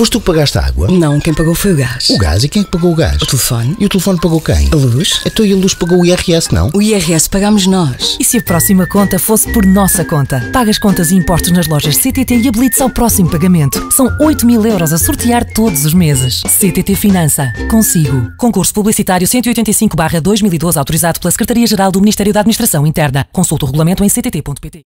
Foste tu que pagaste a água? Não, quem pagou foi o gás. O gás? E quem é que pagou o gás? O telefone. E o telefone pagou quem? A luz. Então e a luz pagou o IRS, não? O IRS pagámos nós. E se a próxima conta fosse por nossa conta? Paga as contas e impostos nas lojas CTT e habilite-se ao próximo pagamento. São 8 mil euros a sortear todos os meses. CTT Finança. Consigo. Concurso Publicitário 185-2012 autorizado pela Secretaria-Geral do Ministério da Administração Interna. Consulta o regulamento em ctt.pt.